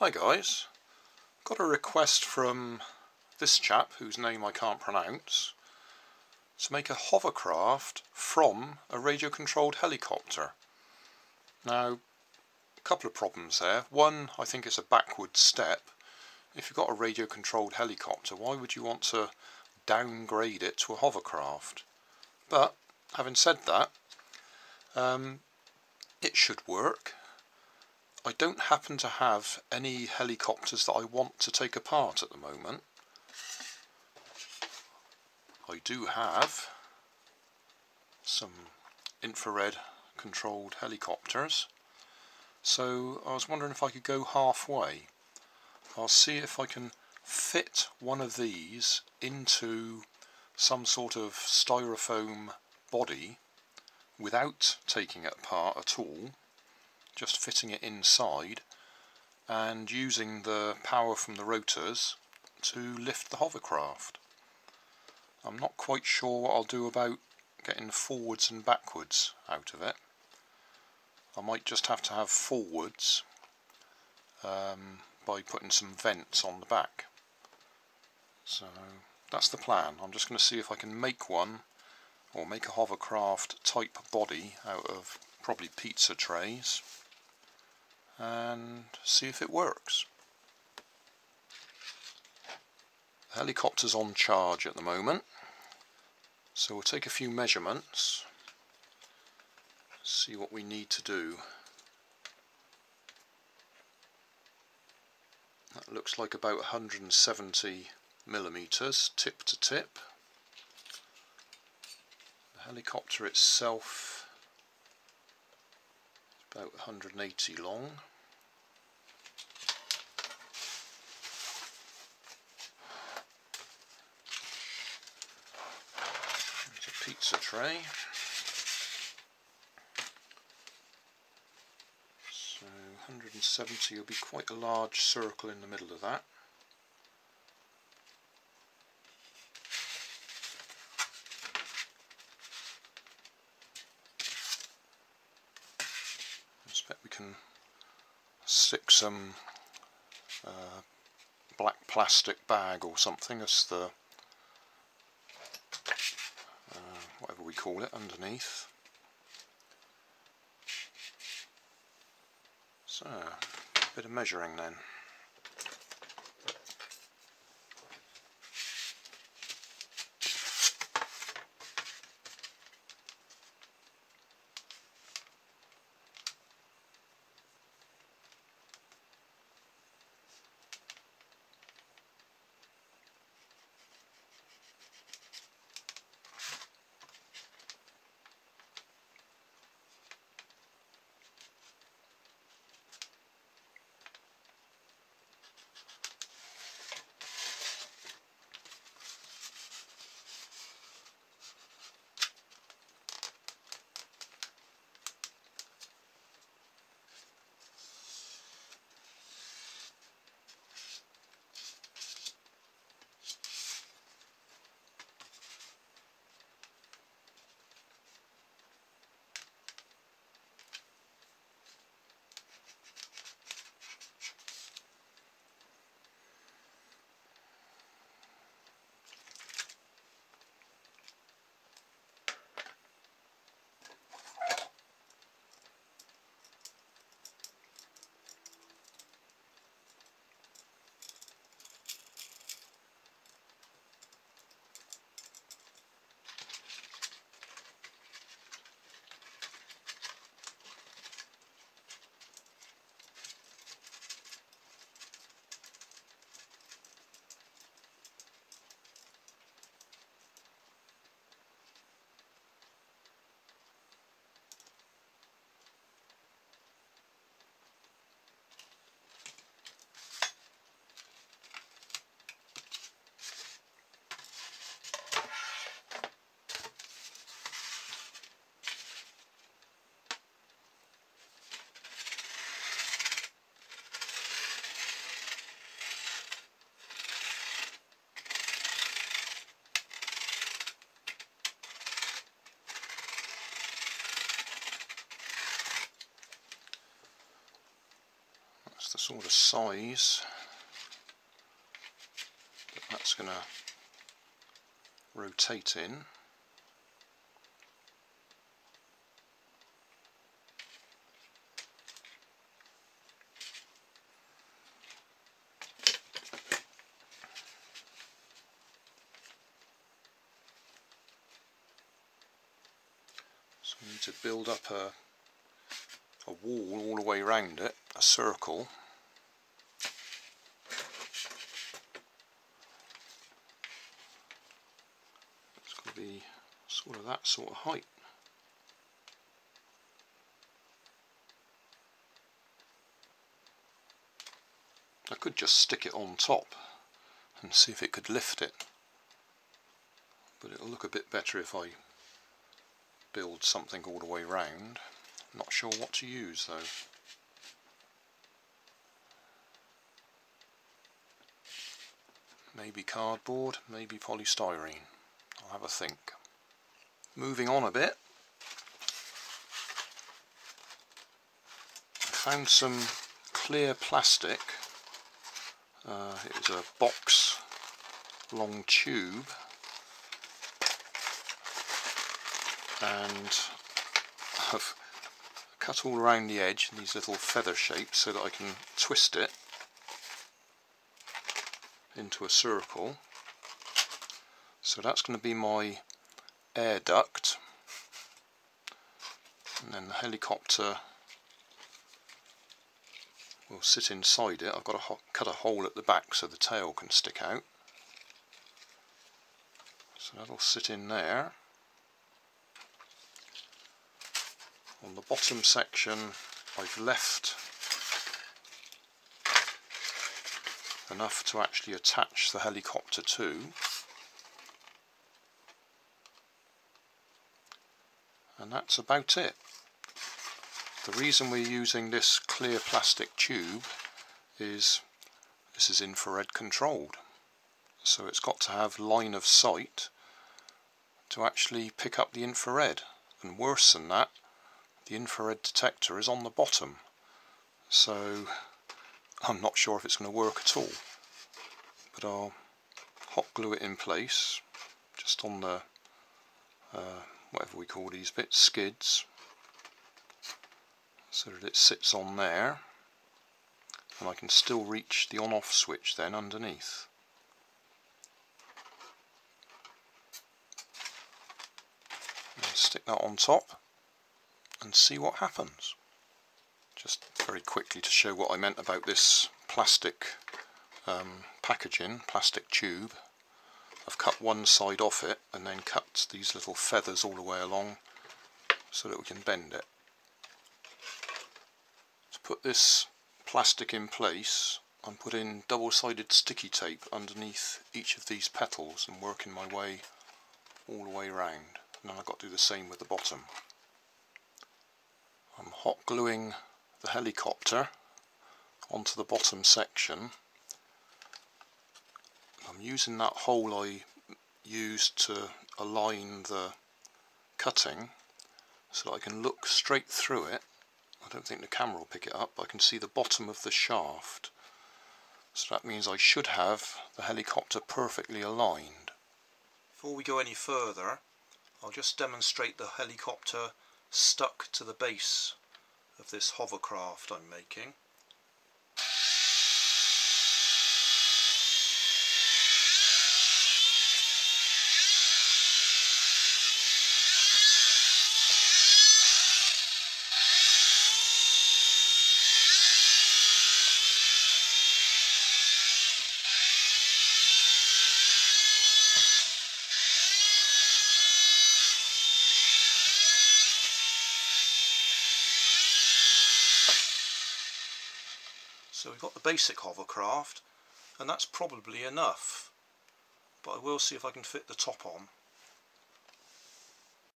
Hi guys, got a request from this chap whose name I can't pronounce to make a hovercraft from a radio controlled helicopter. Now a couple of problems there. One, I think it's a backward step. If you've got a radio controlled helicopter why would you want to downgrade it to a hovercraft? But having said that um, it should work I don't happen to have any helicopters that I want to take apart at the moment. I do have some infrared controlled helicopters so I was wondering if I could go halfway. I'll see if I can fit one of these into some sort of styrofoam body without taking it apart at all just fitting it inside and using the power from the rotors to lift the hovercraft. I'm not quite sure what I'll do about getting forwards and backwards out of it. I might just have to have forwards um, by putting some vents on the back. So that's the plan. I'm just going to see if I can make one or make a hovercraft type body out of probably pizza trays and see if it works. The helicopter's on charge at the moment so we'll take a few measurements see what we need to do. That looks like about 170 millimeters tip to tip. The helicopter itself is about 180 long. There's a pizza tray. So 170 will be quite a large circle in the middle of that. I expect we can stick some uh, black plastic bag or something as the uh, whatever we call it underneath. So, a bit of measuring then. Sort of size that that's going to rotate in. So we need to build up a, a wall all the way around it, a circle. It's got to be sort of that sort of height. I could just stick it on top and see if it could lift it but it'll look a bit better if I build something all the way round. Not sure what to use though. Maybe cardboard, maybe polystyrene. I'll have a think. Moving on a bit. I found some clear plastic. Uh, it was a box long tube and I've cut all around the edge in these little feather shapes so that I can twist it into a circle so that's going to be my air duct. And then the helicopter will sit inside it. I've got to cut a hole at the back so the tail can stick out. So that'll sit in there. On the bottom section I've left enough to actually attach the helicopter to and that's about it. The reason we're using this clear plastic tube is this is infrared controlled. So it's got to have line of sight to actually pick up the infrared. And worse than that the infrared detector is on the bottom. So I'm not sure if it's going to work at all. But I'll hot glue it in place just on the uh, whatever we call these bits, skids so that it sits on there and I can still reach the on off switch then underneath. Stick that on top and see what happens. Just very quickly to show what I meant about this plastic um, packaging, plastic tube. I've cut one side off it and then cut these little feathers all the way along so that we can bend it. To put this plastic in place I'm putting double-sided sticky tape underneath each of these petals and working my way all the way around and then I've got to do the same with the bottom. I'm hot gluing the helicopter onto the bottom section. I'm using that hole I used to align the cutting so that I can look straight through it. I don't think the camera will pick it up, I can see the bottom of the shaft. So that means I should have the helicopter perfectly aligned. Before we go any further, I'll just demonstrate the helicopter stuck to the base of this hovercraft I'm making. So we've got the basic hovercraft and that's probably enough but I will see if I can fit the top on.